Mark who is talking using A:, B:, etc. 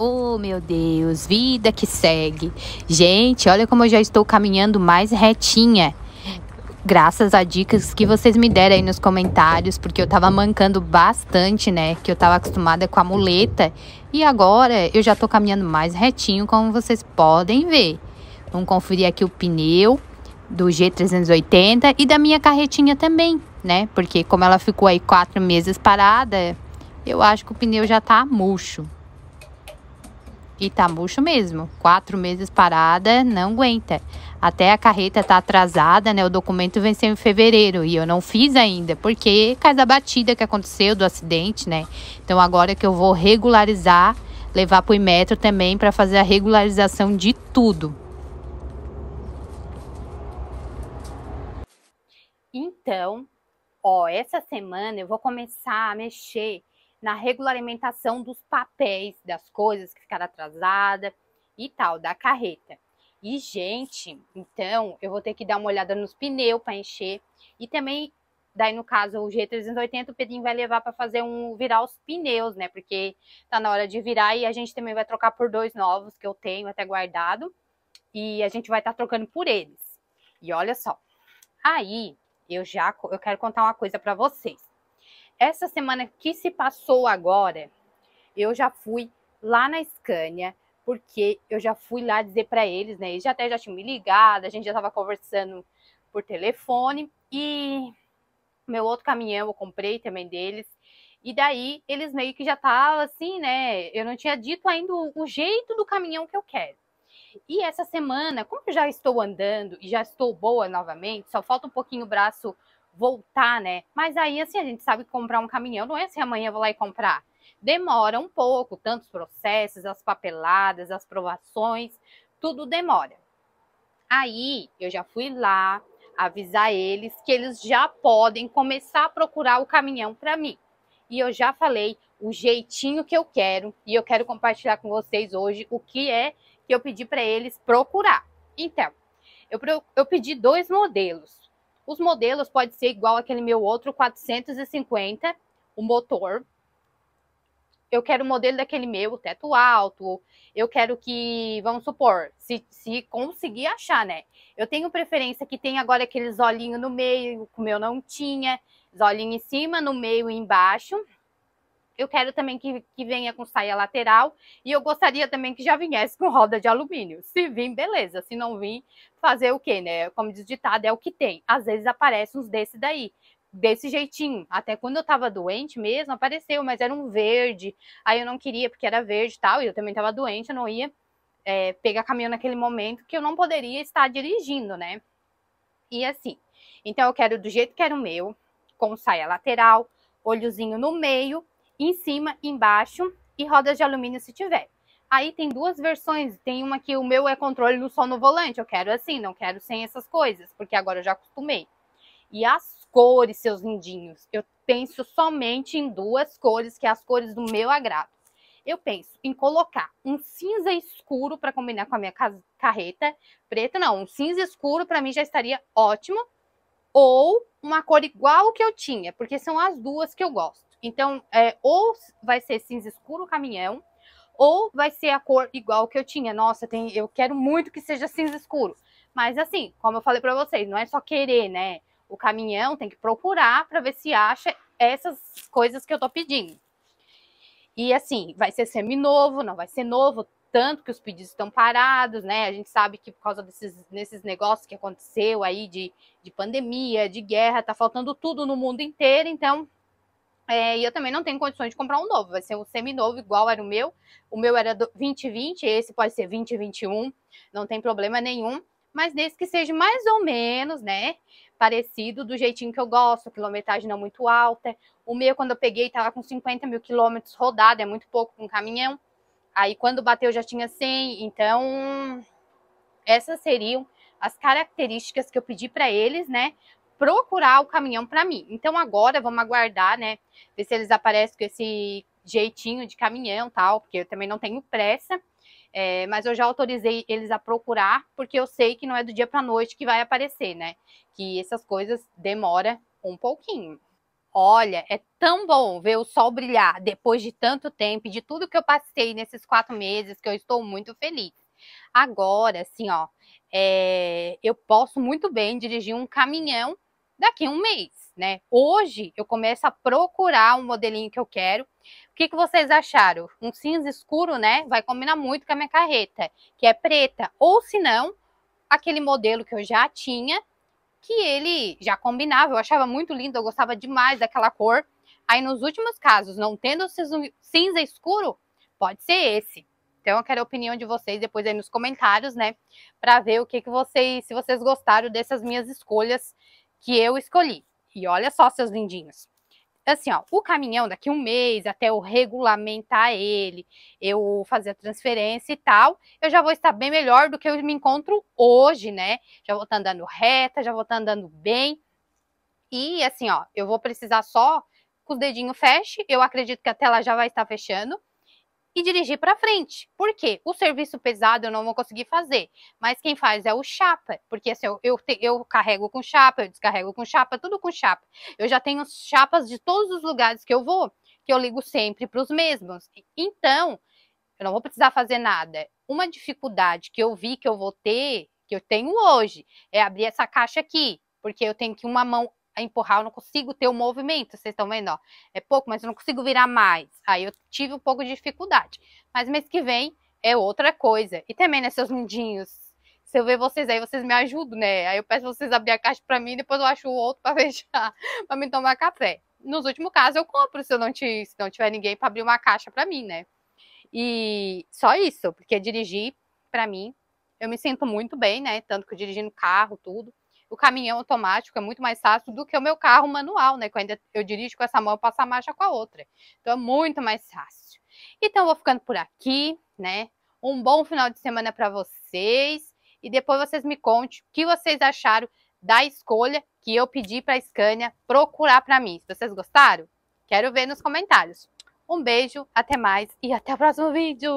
A: Oh, meu Deus, vida que segue. Gente, olha como eu já estou caminhando mais retinha. Graças a dicas que vocês me deram aí nos comentários, porque eu tava mancando bastante, né? Que eu tava acostumada com a muleta. E agora eu já tô caminhando mais retinho, como vocês podem ver. Vamos conferir aqui o pneu do G380 e da minha carretinha também, né? Porque como ela ficou aí quatro meses parada, eu acho que o pneu já tá murcho. E tá murcho mesmo. Quatro meses parada, não aguenta. Até a carreta tá atrasada, né? O documento venceu em fevereiro e eu não fiz ainda, porque causa da batida que aconteceu, do acidente, né? Então agora que eu vou regularizar, levar pro Imetro também para fazer a regularização de tudo. Então, ó, essa semana eu vou começar a mexer na regulamentação dos papéis, das coisas que ficaram atrasadas e tal, da carreta. E, gente, então eu vou ter que dar uma olhada nos pneus para encher. E também, daí no caso, o G380, o Pedrinho vai levar para fazer um virar os pneus, né? Porque tá na hora de virar e a gente também vai trocar por dois novos que eu tenho até guardado. E a gente vai estar tá trocando por eles. E olha só. Aí, eu já eu quero contar uma coisa para vocês essa semana que se passou agora, eu já fui lá na Scania, porque eu já fui lá dizer para eles, né? Eles já até já tinham me ligado, a gente já estava conversando por telefone e meu outro caminhão eu comprei também deles. E daí eles meio que já estavam assim, né? Eu não tinha dito ainda o, jeito do caminhão que eu quero. E essa semana, como eu já estou andando e já estou boa novamente, só falta um pouquinho o braço voltar, né? Mas aí, assim, a gente sabe que comprar um caminhão não é assim amanhã eu vou lá e comprar. Demora um pouco, tantos processos, as papeladas, as provações, tudo demora. Aí eu já fui lá avisar eles que eles já podem começar a procurar o caminhão para mim. E eu já falei o jeitinho que eu quero e eu quero compartilhar com vocês hoje o que é que eu pedi para eles procurar. Então, eu, eu pedi dois modelos. Os modelos pode ser igual aquele meu outro 450, o motor. Eu quero o modelo daquele meu, teto alto. Eu quero que, vamos supor, se, se conseguir achar, né? Eu tenho preferência que tenha agora aqueles olhinhos no meio, como eu não tinha. Os olhinhos em cima, no meio e embaixo. Eu quero também que, que venha com saia lateral e eu gostaria também que já viesse com roda de alumínio. Se vir, beleza. Se não vir, fazer o quê, né? Como diz ditado, é o que tem. Às vezes aparece uns desse daí desse jeitinho. Até quando eu tava doente mesmo, apareceu, mas era um verde. Aí eu não queria, porque era verde e tal, e eu também tava doente, eu não ia é, pegar caminhão naquele momento que eu não poderia estar dirigindo, né? E assim, então eu quero do jeito que era o meu, com saia lateral, olhozinho no meio em cima, embaixo e rodas de alumínio se tiver. Aí tem duas versões, tem uma que o meu é controle no som no volante, eu quero assim, não quero sem essas coisas, porque agora eu já acostumei. E as cores, seus lindinhos, eu penso somente em duas cores, que é as cores do meu agrado. Eu penso em colocar um cinza escuro para combinar com a minha carreta, preto não, um cinza escuro para mim já estaria ótimo, ou uma cor igual que eu tinha, porque são as duas que eu gosto. Então, é, ou vai ser cinza escuro o caminhão, ou vai ser a cor igual que eu tinha. Nossa, tem, eu quero muito que seja cinza escuro. Mas assim, como eu falei para vocês, não é só querer, né? O caminhão tem que procurar para ver se acha essas coisas que eu tô pedindo. E assim, vai ser semi-novo, não vai ser novo, tanto que os pedidos estão parados, né? A gente sabe que por causa desses, desses negócios que aconteceu aí de, de pandemia, de guerra, tá faltando tudo no mundo inteiro, então é, e eu também não tenho condições de comprar um novo, vai ser um semi-novo, igual era o meu. O meu era 2020, esse pode ser 2021, não tem problema nenhum. Mas desde que seja mais ou menos, né, parecido do jeitinho que eu gosto, quilometragem não muito alta. O meu, quando eu peguei, estava com 50 mil quilômetros rodado, é muito pouco com um caminhão. Aí, quando bateu, já tinha 100. Então, essas seriam as características que eu pedi para eles, né, procurar o caminhão para mim. Então agora vamos aguardar, né? Ver se eles aparecem com esse jeitinho de caminhão tal, porque eu também não tenho pressa. É, mas eu já autorizei eles a procurar, porque eu sei que não é do dia para noite que vai aparecer, né? Que essas coisas demora um pouquinho. Olha, é tão bom ver o sol brilhar depois de tanto tempo, de tudo que eu passei nesses quatro meses, que eu estou muito feliz. Agora, assim, ó, é, eu posso muito bem dirigir um caminhão daqui a um mês, né? Hoje eu começo a procurar um modelinho que eu quero. O que, que vocês acharam? Um cinza escuro, né? Vai combinar muito com a minha carreta, que é preta. Ou se não, aquele modelo que eu já tinha, que ele já combinava, eu achava muito lindo, eu gostava demais daquela cor. Aí nos últimos casos, não tendo cinza escuro, pode ser esse. Então eu quero a opinião de vocês depois aí nos comentários, né, para ver o que que vocês, se vocês gostaram dessas minhas escolhas que eu escolhi. E olha só, seus lindinhos assim, ó, o caminhão daqui um mês, até eu regulamentar ele, eu fazer a transferência e tal, eu já vou estar bem melhor do que eu me encontro hoje, né? Já vou estar andando reta, já vou estar andando bem. E assim, ó, eu vou precisar só com os dedinhos feche, eu acredito que a tela já vai estar fechando e dirigir para frente. Por quê? O serviço pesado eu não vou conseguir fazer, mas quem faz é o chapa, porque assim, eu, eu, eu carrego com chapa, eu descarrego com chapa, tudo com chapa. Eu já tenho chapas de todos os lugares que eu vou, que eu ligo sempre para os mesmos. Então, eu não vou precisar fazer nada. Uma dificuldade que eu vi que eu vou ter, que eu tenho hoje, é abrir essa caixa aqui, porque eu tenho que uma mão empurrar, eu não consigo ter o movimento, vocês estão vendo, ó. É pouco, mas eu não consigo virar mais. Aí eu tive um pouco de dificuldade. Mas mês que vem é outra coisa. E também, né, seus lindinhos, se eu ver vocês aí, vocês me ajudam, né? Aí eu peço vocês abrir a caixa para mim, depois eu acho o outro para fechar, para me tomar café. Nos últimos casos eu compro se eu não, te, se não tiver ninguém para abrir uma caixa para mim, né? E só isso, porque dirigir para mim eu me sinto muito bem, né? Tanto que dirigindo carro, tudo o caminhão automático é muito mais fácil do que o meu carro manual, né? Quando eu dirijo com essa mão, eu passo a marcha com a outra. Então é muito mais fácil. Então eu vou ficando por aqui, né? Um bom final de semana para vocês e depois vocês me contem o que vocês acharam da escolha que eu pedi para a Scania procurar para mim. Se vocês gostaram, quero ver nos comentários. Um beijo, até mais e até o próximo vídeo!